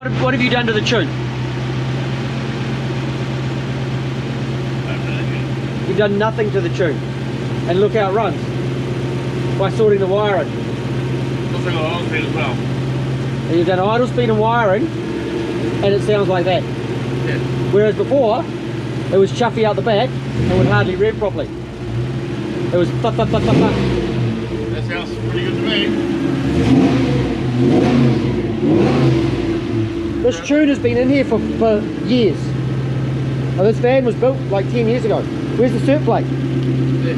What have, you done to the tune? You've done nothing to the tune. And look how it runs. By sorting the wiring. Nothing on oil speed as well. And you've done idle speed and wiring, and it sounds like that. Yeah. Whereas before, it was chuffy out the back and would hardly rev properly. It was fuck, fuck, fuck, fuck, fuck. That sounds pretty good to me. This tune has been in here for, for years. This van was built like 10 years ago. Where's the cert plate? Yeah.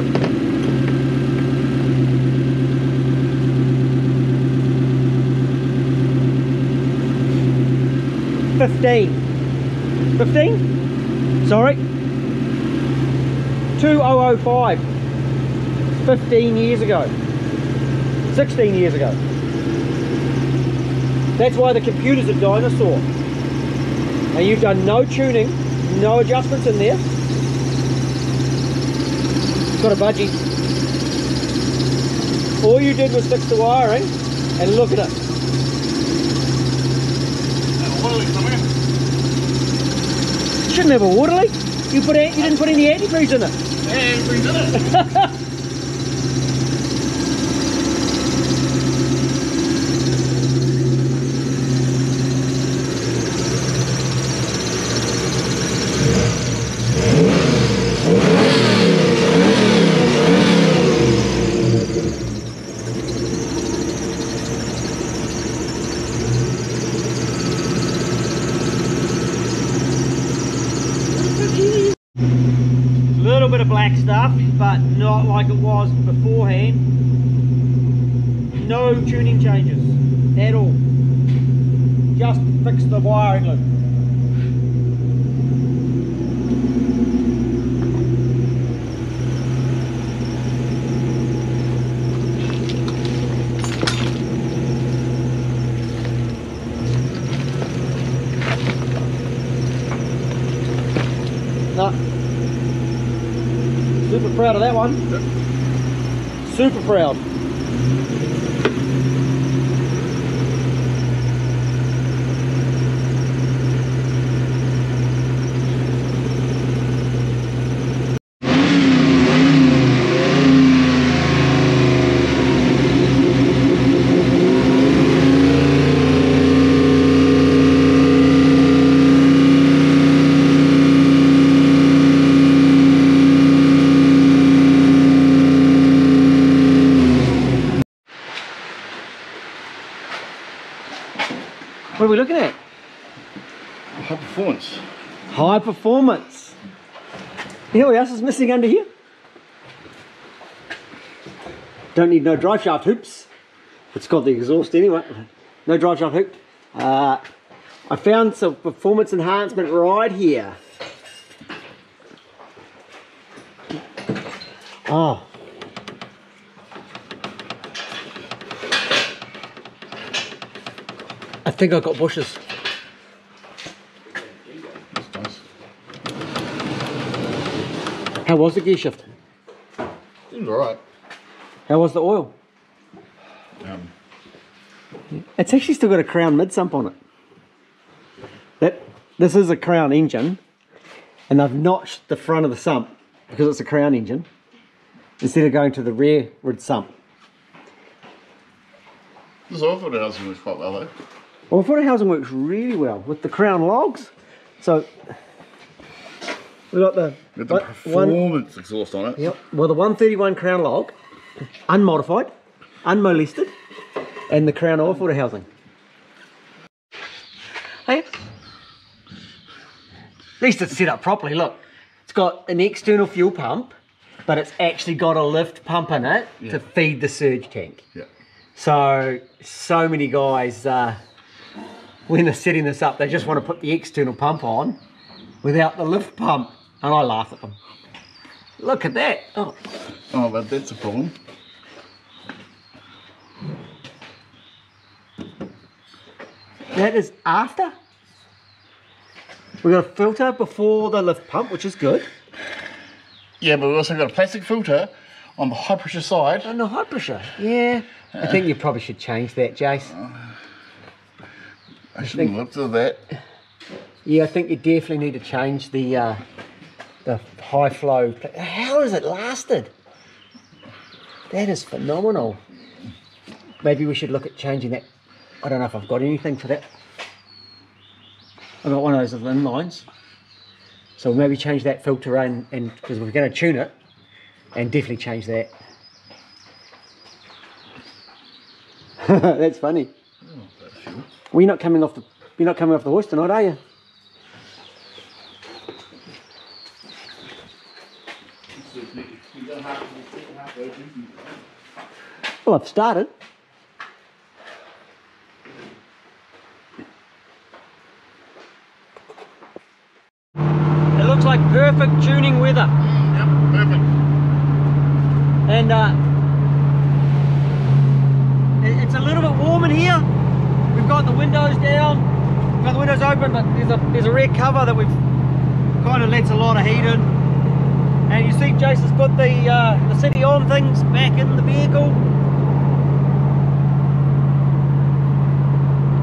15. 15? Sorry? 2005. 15 years ago. 16 years ago. That's why the computer's a dinosaur. And you've done no tuning, no adjustments in there. Got a budgie. All you did was fix the wiring and look at it. And oil somewhere. Shouldn't have a water leak. You put you didn't put any antifreeze in it. Brings in it. little bit of black stuff, but not like it was beforehand. No tuning changes at all. Just fix the wiring loom. No. Super proud of that one. Super proud. We looking at? High performance. High performance. You know what else is missing under here? Don't need no drive shaft hoops. It's got the exhaust anyway. No drive shaft hoop. Uh, I found some performance enhancement right here. Oh. Think I've got bushes. Nice. How was the gear shift? Seems alright. How was the oil? Um, It's actually still got a Crown mid sump on it. That this is a Crown engine, and I've notched the front of the sump because it's a Crown engine instead of going to the rear rearward sump. this oil filter housing works quite well though. Well, footer housing works really well with the Crown logs. So we got the, With the one- one. performance exhaust on it. Yep. Well, the 131 Crown log, unmodified, unmolested, and the Crown oil filter housing. Hey, at least it's set up properly. Look, it's got an external fuel pump, but it's actually got a lift pump in it Yeah. to feed the surge tank. Yeah. So, so many guys, uh, when they're setting this up, they just want to put the external pump on without the lift pump. And I laugh at them. Look at that. Oh, Oh, but that's a problem. that is after. We got a filter before the lift pump, which is good. Yeah, but we've also got a plastic filter on the high pressure side. And the high pressure. Yeah. I think you probably should change that, Jace. Oh, I shouldn't at that. Yeah, I think you definitely need to change the uh, the high flow. How has it lasted? That is phenomenal. Maybe we should look at changing that. I don't know if I've got anything for that. I've got one of those little inlines. So maybe change that filter and and because we're going to tune it, and definitely change that. That's funny. Well, you're not coming off the you're not coming off the horse tonight, are you? Well, I've started. It looks like perfect tuning weather, Yep, perfect. and uh, it- it's a little bit warm in here. We've got the windows down, we've got the windows open, but there's a rear cover that we've kind of lets a lot of heat in. And you see, Jason's put the uh, the city on things back in the vehicle.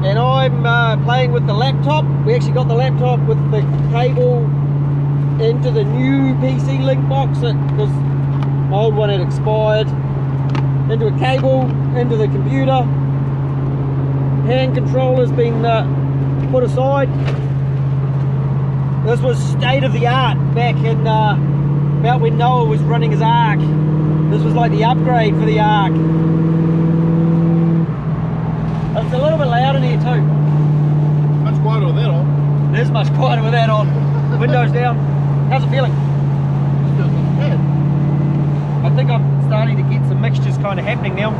And I'm uh, playing with the laptop. We actually got the laptop with the cable into the new PC link box because my old one had expired. Into a cable, into the computer. Hand controller's been uh, put aside. This was state of the art back in uh, about when Noah was running his Ark. This was like the upgrade for the Ark. It's a little bit loud in here too. Much quieter with that on. It is much quieter with that on. Windows down. How's it feeling? Feels bad. I think I'm starting to get some mixtures kind of happening now.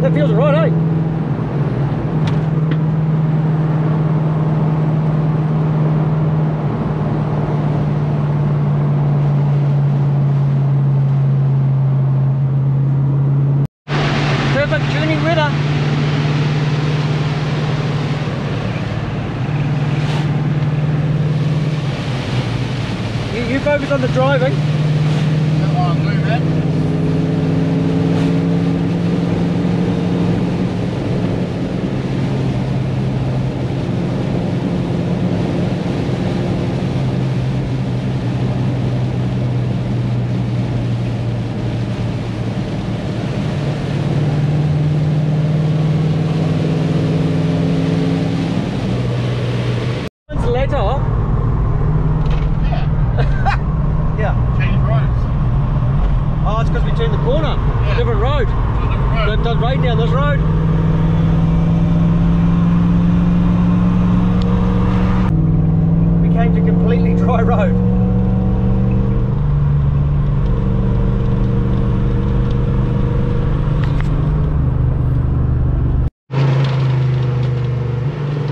That feels right, eh? Perfect tuning weather. You, you focus on the driving. Yeah, I'm doing that. Months later, Yeah. yeah. Change roads. Oh, it's because we turned the corner. Yeah. Different road. To Done, done right down this road. We came to completely dry road.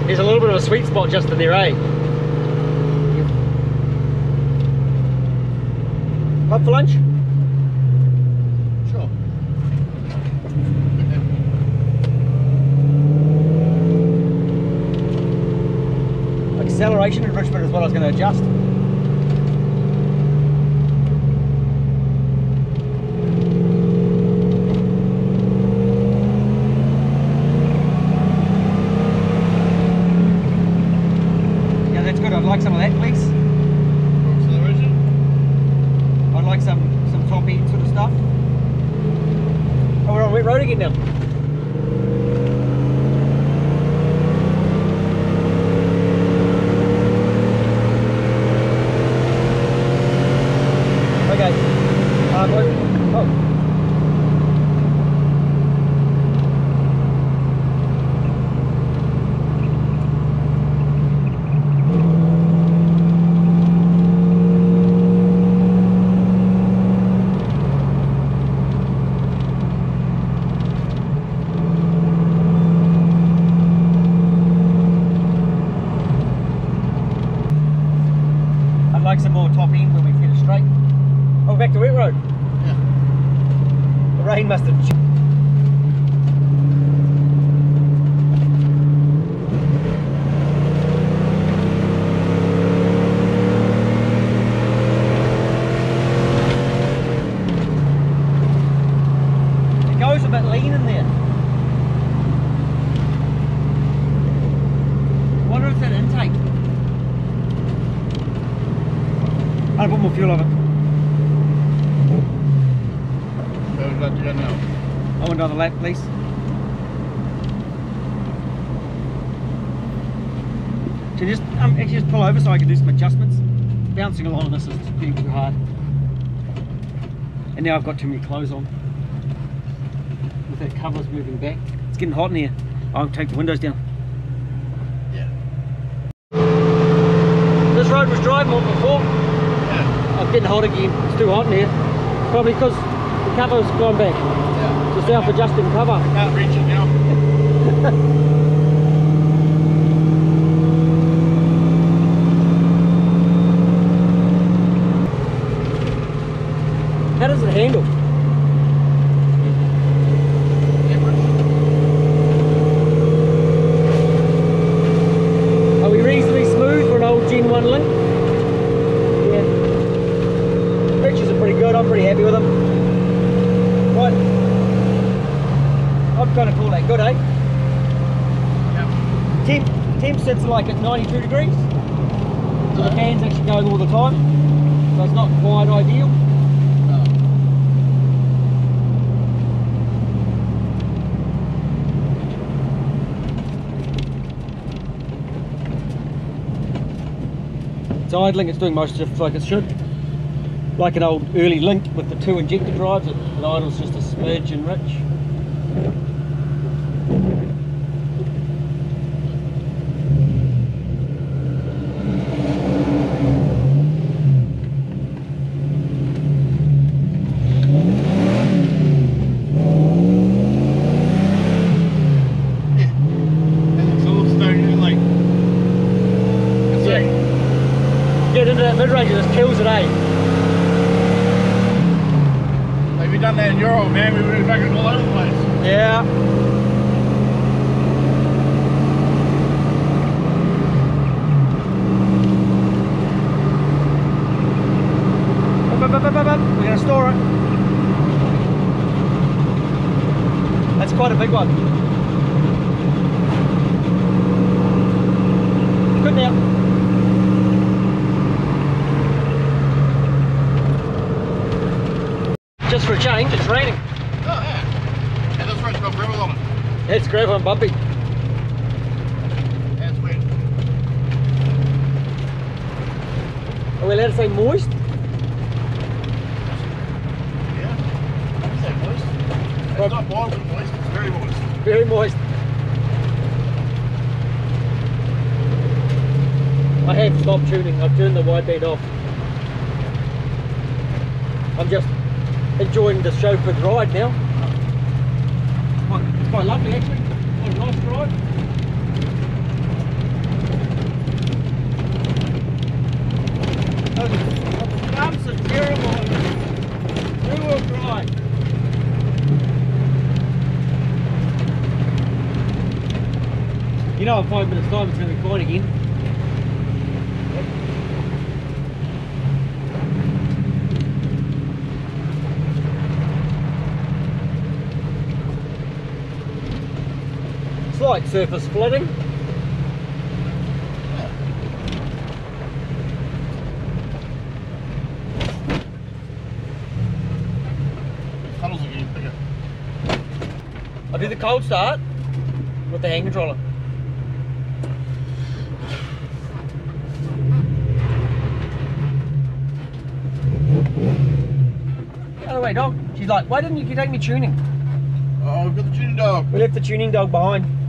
There's a little bit of a sweet spot just in there, eh? Up for lunch? Acceleration enrichment is what I was going to adjust. Yeah, that's good. I'd like some of that, please. Acceleration. I'd like some some top end sort of stuff. Oh, we're on wet road again now. Fuel on it. So we've got to go now. I want on the lap, please. To just um, actually just pull over so I can do some adjustments. Bouncing along this is getting too hard. And now I've got too many clothes on. With that covers moving back. It's getting hot in here. I'll take the windows down. Yeah. This road was driving on before. Yeah. I'm getting hot again. It's too hot in here. Probably because the cover's gone back. Yeah. It's a self-adjusting cover. Can't reach it now. How does it handle? Are we reasonably smooth for an old Gen 1 link? Yeah. Pictures are pretty good, I'm pretty happy with them. Right. I'm gonna call that good, eh? Yeah. Temp, temp sits like at 92 degrees. So the fan's actually going all the time. So it's not quite ideal. No. It's idling, it's doing most of it like it should. Like an old early link with the two injector drives, it, it idles just a smidge and rich. Yeah. And it's all starting like. It's Yeah. like, Get into that mid-range, it just kills it, eh? like we in Euro, man, we would have fucking all over the place. Yeah. We're going to store it. That's quite a big one. Good now. Just for a change, it's raining. Oh, yeah. And this road's got gravel on it. It's gravel and bumpy. That's wet. Are we allowed to say moist? Yeah. Is that moist? It's Well- not mildly moist, it's very moist. Very moist. I have stopped tuning. I've turned the wide wideband off. I'm just enjoying the chauffeured ride now. It's quite, it's quite lovely actually. Quite a nice drive. Those are terrible. Rear-wheel drive. You know in five minutes time it's going to be fine again. Surface flooding. Tunnels are getting bigger. I'll do the cold start with the hand controller. By the way, dog, she's like, why didn't you take me tuning? Oh, we've got the tuning dog. We left the tuning dog behind.